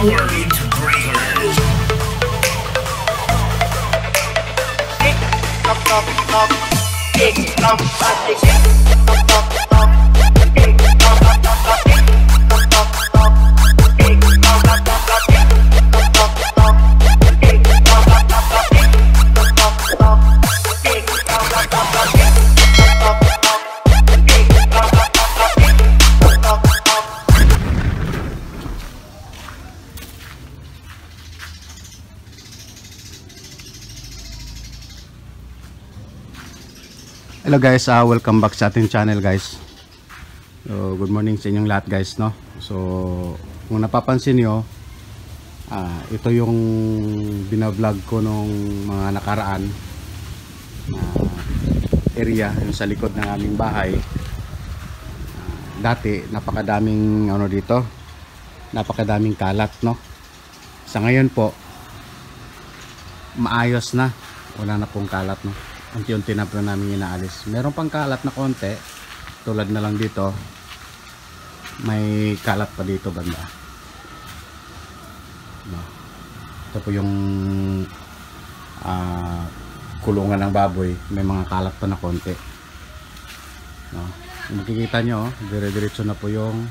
Power me to greatness. Tick tock tock tock. Tick tock tock tick. Tick tock tock tock. Tick tock tock tock. Hello guys, uh, welcome back sa ating channel guys. So, good morning sa inyong lahat guys, no? So, kung napapansin nyo, ah, ito yung binablog ko nung mga nakaraan na area, yung sa likod ng aming bahay. Ah, dati, napakadaming ano dito, napakadaming kalat, no? Sa ngayon po, maayos na. Wala na pong kalat, no? Unti-unti na po namin inaalis. Meron pang kalat na konti. Tulad na lang dito. May kalat pa dito banda. No. Ito po yung ah, kulungan ng baboy. May mga kalat pa na konti. No. Makikita nyo, oh, dire-diretso na po yung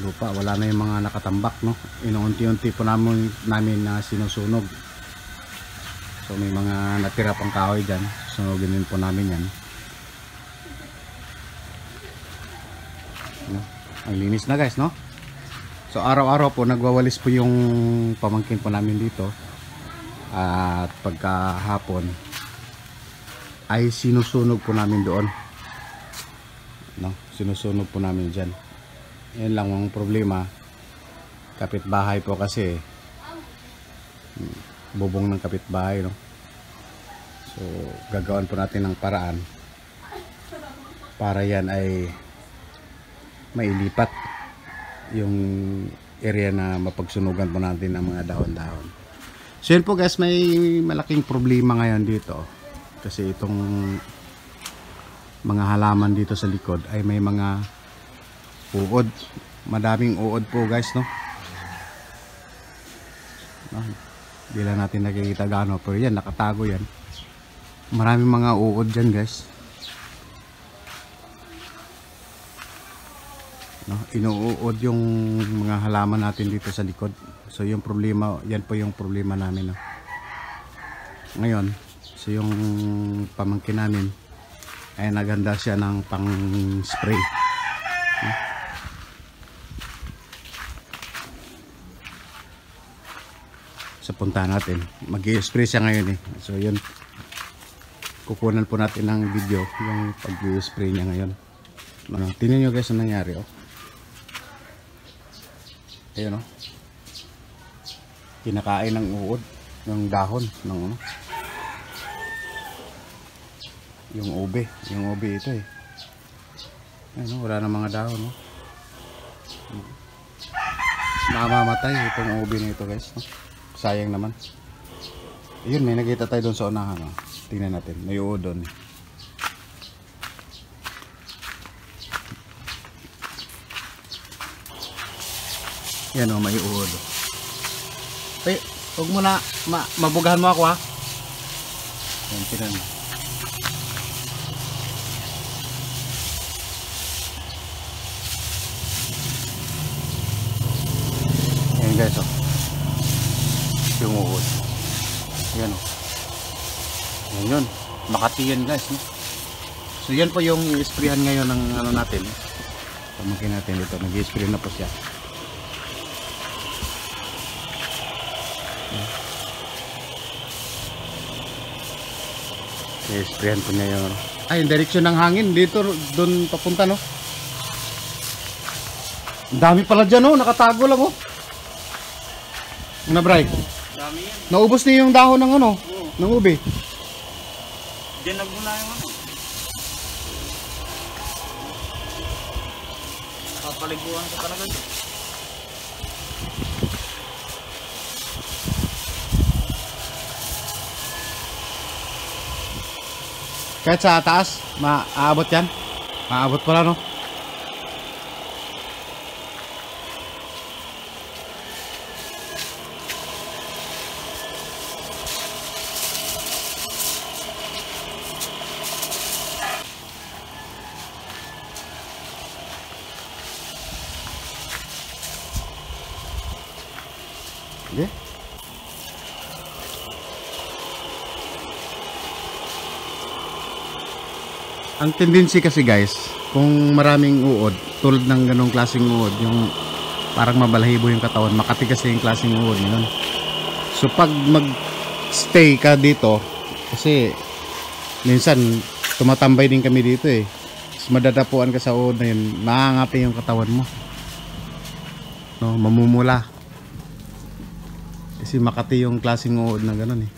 lupa. Wala na yung mga nakatambak. No? Inuunti-unti po namin, namin na sinusunog. So may mga natira pang kahoy dyan. Sunugin din po namin yan. No? Ang linis na guys, no? So araw-araw po nagwawalis po yung pamangkin po namin dito. At pagkahapon ay sinusunog po namin doon. No? Sinusunog po namin dyan. Yan lang ang problema. Kapitbahay po kasi bubong ng kapitbahay no? So gagawin po natin ng paraan para yan ay mailipat yung area na mapagsunugan po natin ng mga dahon-dahon. So yun po guys may malaking problema ngayon dito kasi itong mga halaman dito sa likod ay may mga uod. Madaming uod po guys no? No Di lang natin nakikita gaano. Pero yan, nakatago yan. Maraming mga uod dyan guys. No, inuuod yung mga halaman natin dito sa likod. So yung problema, yan po yung problema namin. No? Ngayon, so yung pamangkin namin ay naganda siya ng pang spray. No? Sa punta natin. mag spray siya ngayon eh. So yun. Kukunan po natin ng video yung pag-spray niya ngayon. Ano, tingnan nyo guys ang nangyari oh. Ayun oh. Kinakain ng uod ng dahon ng ano. Yung ube, yung ube ito eh. Ayun oh, wala na mga dahon oh. Namamatay itong ube na ito guys. Oh sayang naman. Yun may nakita tayo doon sa unahan oh. tingnan natin. May uod doon yan o oh, may uod ay huwag mo na ma mabugahan mo ako ha? Yan tingnan mo. Yan guys oh umuod yan o yan yun. Makati yan guys no? so yan po yung isprayan ngayon ng ano natin. Pamagin natin dito. Nag spray na po siya. I-sprayan po niya yung ay yung direksyon ng hangin. Dito doon papunta no? Ang dami pala dyan oh. Nakatago lang oh. Na bright Dami yan. Naubos niya yung dahon ng ano, Oo. ng ube. Diyan nagmula yung ano. Papaliguan ka talaga dyan. Kahit sa taas, maaabot yan. Maaabot pala no. Okay? Ang tendency kasi guys, kung maraming uod, tulad ng ganong klaseng uod, yung parang mabalahibo yung katawan, makati kasi yung klaseng uod yun. So pag mag-stay ka dito, kasi minsan tumatambay din kami dito eh. Tapos madadapuan ka sa uod na yun, maangapi yung katawan mo. No, mamumula. Kasi makati yung klaseng uod na gano'n eh.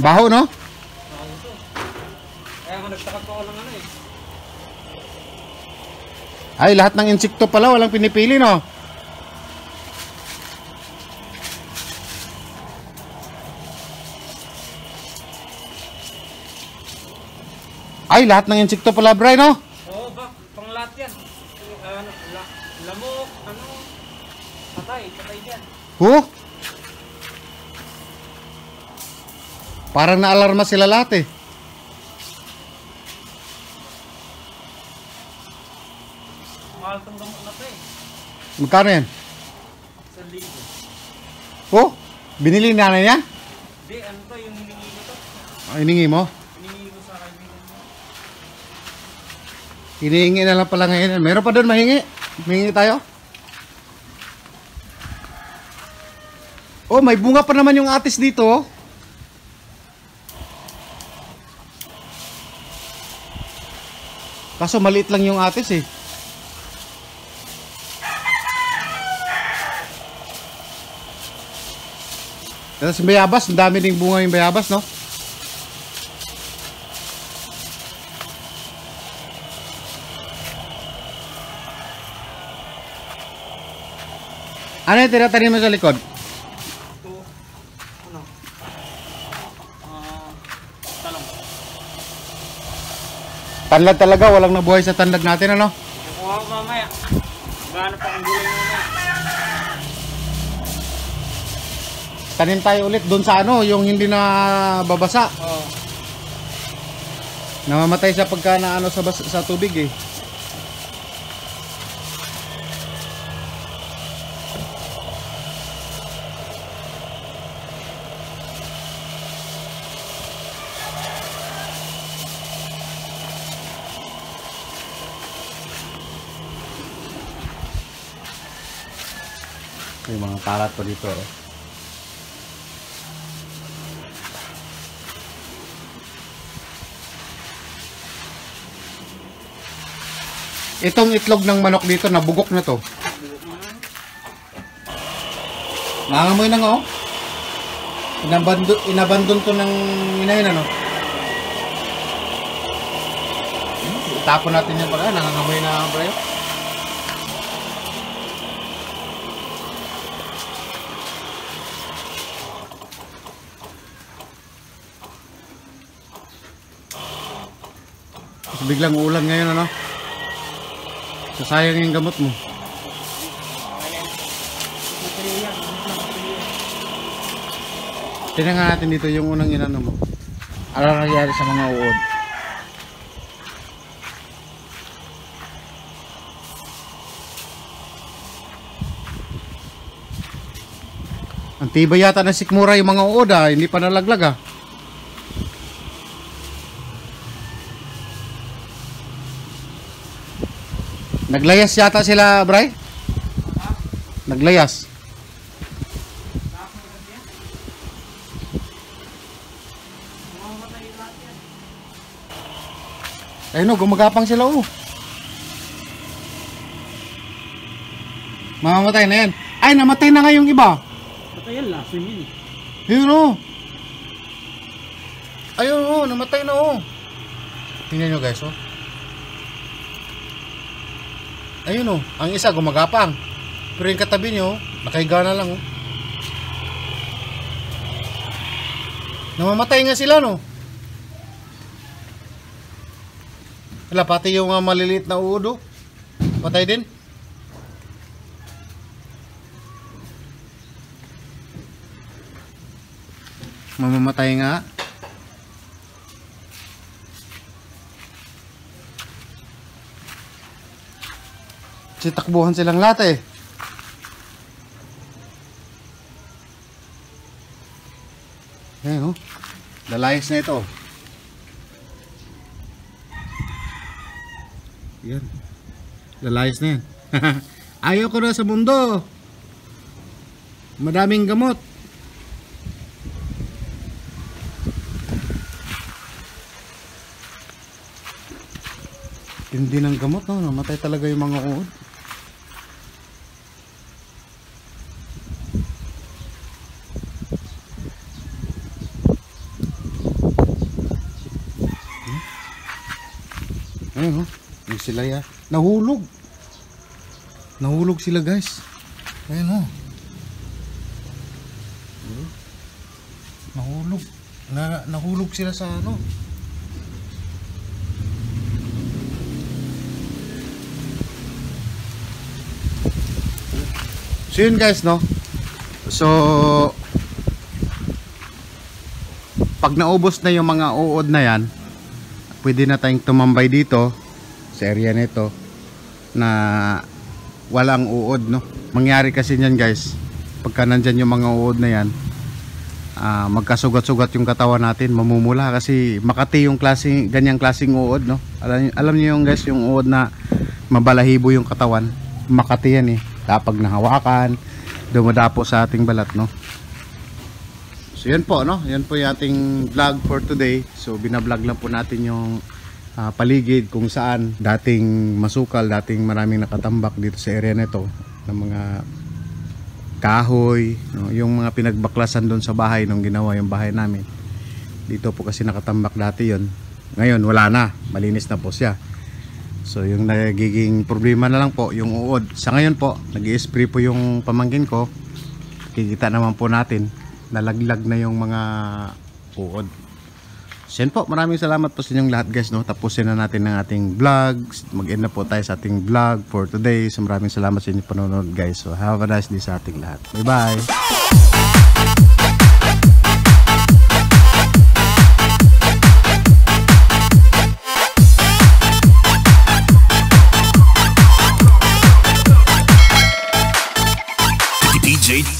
Baho no? Kaya ako nagtakot ko lang ano eh. Ay, lahat ng insekto pala walang pinipili no? Ay, lahat ng insekto pala, Bray, no? Oo ba? Pang lahat yan. Ano, la, lamok, ano, patay, patay dyan. Huh? Parang naalarma sila lahat eh. Mahal tong gamot na to eh. Magkano yan? Sa libo. Oh, binili ni nanay niya? Di, ano to, yung hiningi ko to. Ah, Hiningi mo? Hiningi ko sa kaibigan mo. Hinihingi na lang pala ngayon. Meron pa doon mahingi? Mahingi tayo? Oh, may bunga pa naman yung atis dito. oh. Kaso maliit lang yung atis eh. Tapos bayabas, ang dami ding bunga yung bayabas, no? Ano yung tinatanim mo sa likod? Ito, ano, ah, talong. Tanlad talaga, walang nabuhay sa tanlad natin, ano? Kukuha ko mamaya. Gaano pa ang gulay mamaya. Tanim tayo ulit doon sa ano, yung hindi na babasa. Oo. Namamatay sa pagka na ano sa, sa tubig eh. May mga kalat pa dito oh. Itong itlog ng manok dito, nabugok na to. Nangangamoy na nga oh. Inabandon, inabandon to ng inahin ano. Hmm, Itapon natin yan pala, nangangamoy na ang biglang uulan ngayon ano. Sasayang yung gamot mo. Tingnan nga natin dito yung unang inano mo. Ano nangyari sa mga uod? Ang tibay yata ng sikmura yung mga uod ah, hindi pa nalaglag ah. Naglayas yata sila, Bray? Naglayas. Ayun o, gumagapang sila oh. Mamamatay na yan. Ay, namatay na nga yung iba. Patay yan, lasim yun eh. Ayun o. Ayun o, namatay na o. Tingnan nyo guys oh. Ayun o, ang isa gumagapang. Pero yung katabi nyo, nakahiga na lang oh. Namamatay nga sila no. Wala, pati yung uh, maliliit na uod oh. Patay din. Mamamatay nga. Kasi takbuhan silang lahat eh. Ayan oh. Lalayas na ito. Yan. Lalayas na yan. Ayaw ko na sa mundo. Madaming gamot. Tindi ng gamot, no? Namatay talaga yung mga uod. Ayun, oh. Yung sila ya. Nahulog. Nahulog sila, guys. Ayun, oh. Nahulog. Na, nahulog sila sa ano. So yun guys no. So pag naubos na yung mga uod na yan, pwede na tayong tumambay dito sa area nito na walang uod no. Mangyari kasi niyan guys, pagka nandyan yung mga uod na yan, ah, magkasugat-sugat yung katawan natin, mamumula kasi makati yung klaseng ganyang klaseng uod no. Alam, alam niyo yung guys yung uod na mabalahibo yung katawan, makati yan eh kapag nahawakan dumadapo sa ating balat no so yun po no? Yun po yung ating vlog for today. So binablog lang po natin yung ah, paligid kung saan dating masukal dating maraming nakatambak dito sa area nito ng mga kahoy no? yung mga pinagbaklasan doon sa bahay nung ginawa yung bahay namin. Dito po kasi nakatambak dati yon ngayon wala na. Malinis na po siya. So yung nagiging problema na lang po yung uod. Sa ngayon po, nag spray po yung pamangkin ko. Kikita naman po natin nalaglag na yung mga uod so yun po maraming salamat po sa inyong lahat guys no? tapusin na natin ang ating vlog. Mag end na po tayo sa ating vlog for today. So maraming salamat sa inyong panonood guys. So have a nice day sa ating lahat. Bye bye DJ